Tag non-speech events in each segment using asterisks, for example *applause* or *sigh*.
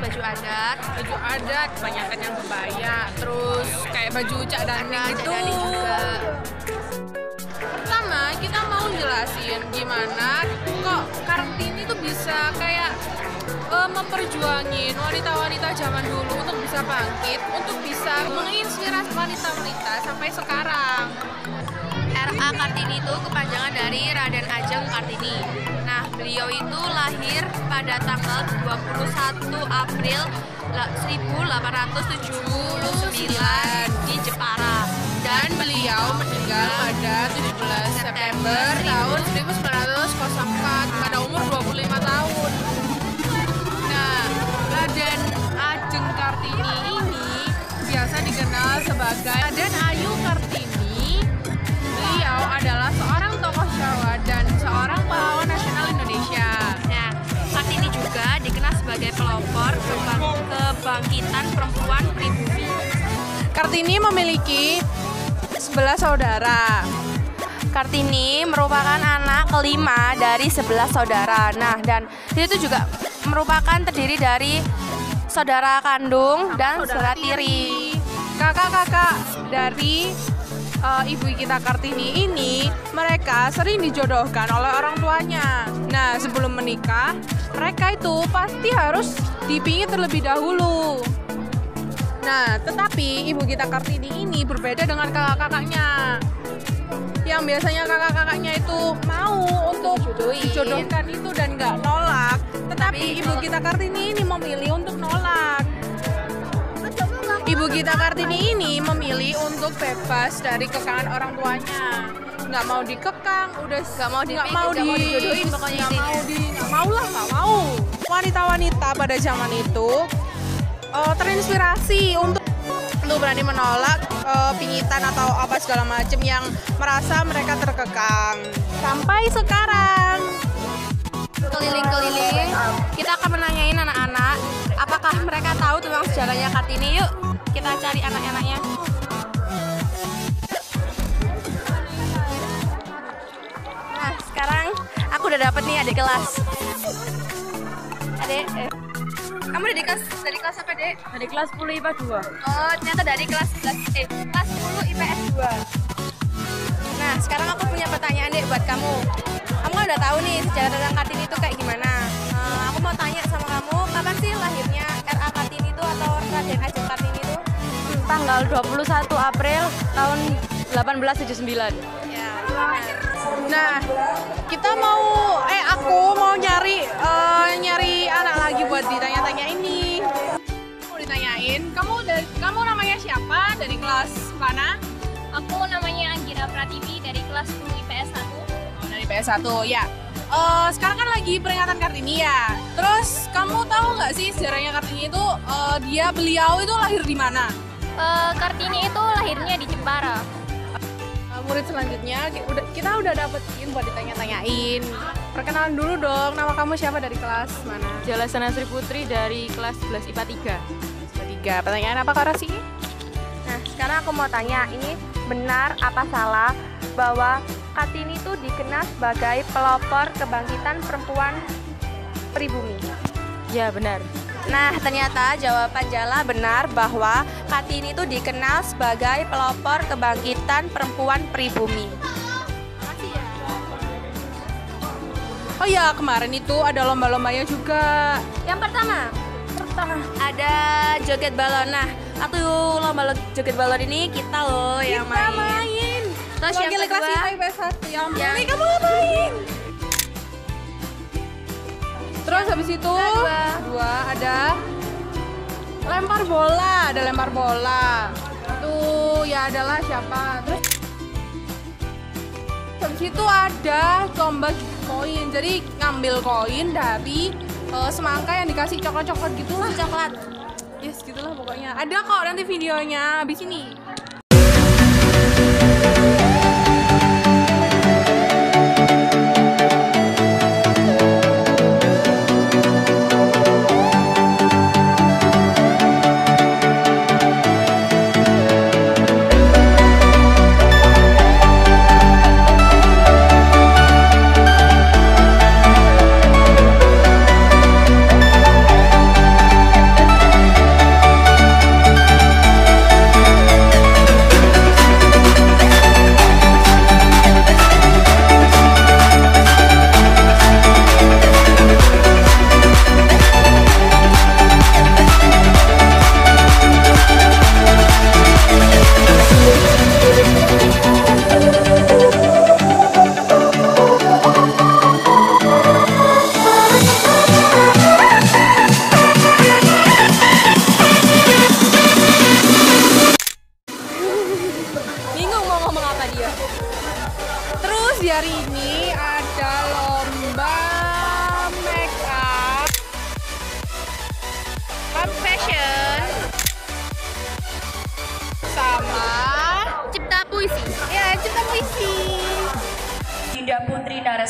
baju adat. Baju adat kebanyakan yang kebaya terus kayak baju cak juga. pertama kita mau jelasin gimana kok kartini tuh bisa kayak eh, memperjuangin wanita-wanita zaman dulu untuk bisa bangkit untuk bisa menginspirasi wanita-wanita sampai sekarang RA Kartini itu kepanjangan dari Raden Ajeng Kartini. Nah, beliau itu lahir pada tanggal 21 April la- 1879 di Jepara. dan beliau meninggal pada 17 September tahun 1904 pada umur 25 tahun. Nah, Raden Ajeng Kartini ini biasa dikenal sebagai sebagai pelopor kebang- kebangkitan perempuan pribumi. Kartini memiliki 11 saudara. Kartini merupakan anak kelima dari 11 saudara. Nah, dan itu juga merupakan terdiri dari saudara kandung dan saudara tiri. Kakak-kakak dari eh, ibu kita Kartini ini, mereka sering dijodohkan oleh orang tuanya. Nah, sebelum menikah, mereka itu pasti harus dipingin terlebih dahulu. Nah, tetapi ibu kita Kartini ini berbeda dengan kakak-kakaknya. Yang biasanya kakak-kakaknya itu mau untuk Dijodohin. dijodohkan itu dan nggak nolak. Tetapi Tapi ibu kita Kartini ini memilih untuk nolak. Ibu kita Kartini ini memilih untuk bebas dari kekangan orang tuanya. Nggak mau dikekang, udah Nggak mau mau, nggak mau di- dijodohin pokoknya nggak mau di, nggak mau lah, nggak mau. Wanita-wanita pada zaman itu eh, terinspirasi untuk untuk berani menolak eh, pingitan atau apa segala macam yang merasa mereka terkekang. Sampai sekarang Keliling-keliling, kita akan menanyain anak-anak apakah mereka tahu tentang sejarahnya Kartini. Yuk, kita cari anak-anaknya. Nah, sekarang aku udah dapet nih adik kelas. Adik, eh. kamu dari kelas dari kelas apa, Dek? Dari kelas 10 IPA 2. Oh, ternyata dari kelas 11 eh kelas 10 IPS 2. Nah, sekarang aku punya pertanyaan deh buat kamu. Kamu kan udah tahu nih sejarah tentang Kartini itu Tanggal 21 April tahun 1879. Ya. Nah, kita mau eh aku mau nyari eh, nyari anak lagi buat ditanya-tanya ini. Mau ditanyain, kamu dari kamu namanya siapa? Dari kelas mana? Aku namanya Anggira Pratiwi dari kelas 10 IPS 1. Oh, dari PS1 ya. Eh, sekarang kan lagi peringatan Kartini ya. Terus kamu tahu nggak sih sejarahnya Kartini itu eh, dia beliau itu lahir di mana? Eh, Kartini itu lahirnya di Jepara. Eh, murid selanjutnya udah kita udah dapetin buat ditanya-tanyain. Perkenalan dulu dong, nama kamu siapa dari kelas mana? Jalasana Sri Putri dari kelas 11 IPA 3. Tiga. Pertanyaan apa Kak Rasi? Nah, sekarang aku mau tanya, ini benar apa salah bahwa Kartini itu dikenal sebagai pelopor kebangkitan perempuan pribumi? Ya, benar. Nah, ternyata jawaban Jala benar bahwa Kartini itu dikenal sebagai pelopor kebangkitan perempuan pribumi. Oh ya, kemarin itu ada lomba-lombanya juga. Yang pertama, ada joget balon. Nah, waktu lomba lo- joget balon ini kita loh yang Kita main. main. Terus yang Wakil kelas kedua, kita IPS 1. Ya Yang- kamu ngapain? Terus habis itu kedua. dua ada lempar bola, ada lempar bola. Tuh ya adalah siapa? Terus habis itu ada lomba koin. Jadi ngambil koin dari eh, semangka yang dikasih coklat-coklat gitu lah. coklat. Yes, gitulah pokoknya. Ada kok nanti videonya habis ini.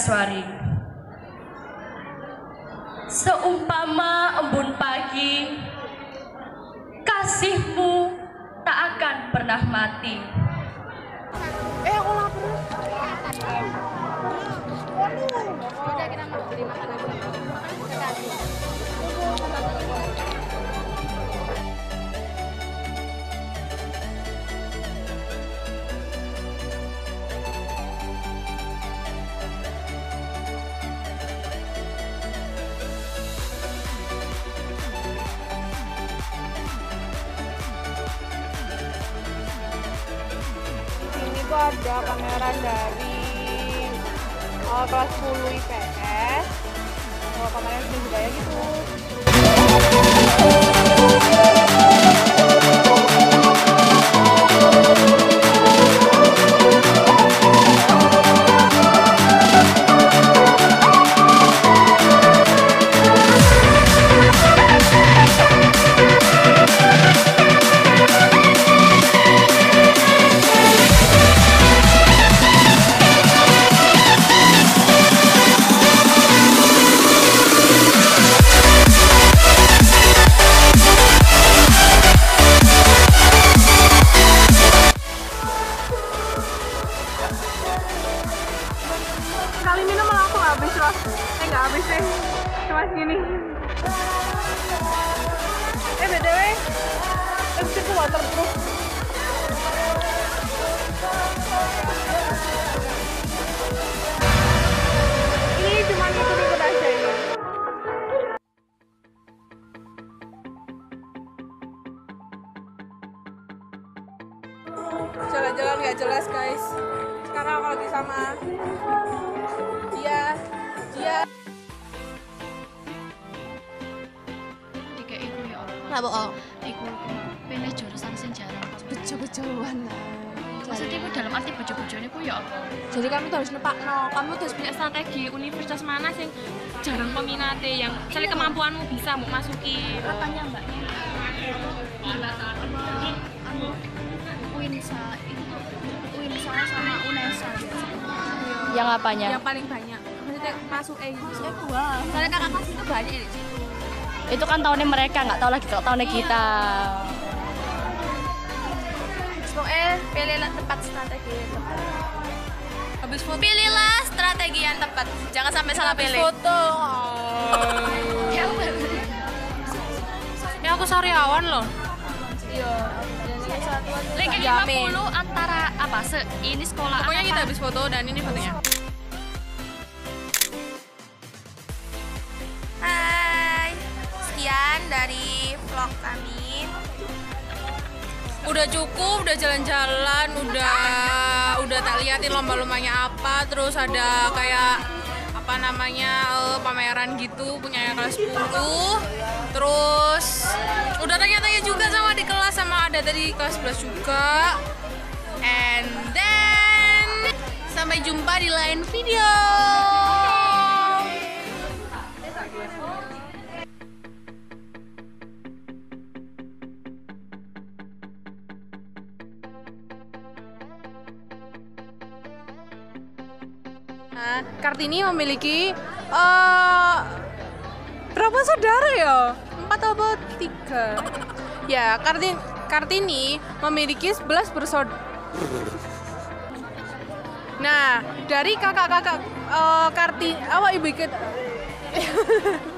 Putri Nareswari. Seumpama embun pagi, kasihmu tak akan pernah mati. Eh, aku lapar. Udah kita mau beli makanan. Ini tuh ada pameran dari uh, kelas 10 IPS. Oh, pameran seni budaya gitu. Sekali minum nggak habis loh. Eh nggak habis deh. Cuma segini. Eh btw, lipstick tuh waterproof. Ini cuma ikut-ikut. Jalan-jalan nggak jelas guys. Sekarang aku lagi sama dia, dia. Tiga iku ya Allah. Lah oh. Iku pengen jurusan sejarah. Bejo-bejoan lah. Maksudnya iku dalam arti bojo-bojone ku ya apa? Jadi kamu tuh harus nepak no, kamu tuh harus punya strategi universitas mana sih jarang peminatnya yang misalnya kemampuanmu bisa mau masuki. Apanya mbaknya? Anu Winsa itu Winsa sama Unesa. Yang apanya? Yang paling banyak. Maksudnya masuk eh gitu. Eh gua. Soalnya kakak kelas itu banyak ya. Itu kan tahunnya mereka, nggak tahu lagi kalau tahunnya kita. Pokoknya pilihlah tepat strategi yang tepat. Habis foto. Pilihlah strategi yang tepat. Jangan sampai salah pilih. Foto. Ya aku sariawan loh. Iya. Lagi Jamin. 50 antara apa? Se ini sekolah Pokoknya kita habis foto dan ini fotonya. Hai, sekian dari vlog kami. Udah cukup, udah jalan-jalan, udah udah tak liatin lomba-lombanya apa, terus ada kayak apa namanya eh, pameran gitu punya kelas 10 terus udah tanya-tanya juga sama di kelas sama ada tadi kelas 11 juga and then sampai jumpa di lain video Nah, Kartini memiliki eh berapa saudara ya? Empat atau tiga? Ya, Kartini, Kartini memiliki 11 bersaudara. Nah, dari kakak-kakak eh Kartini, awak ibu ikut *laughs*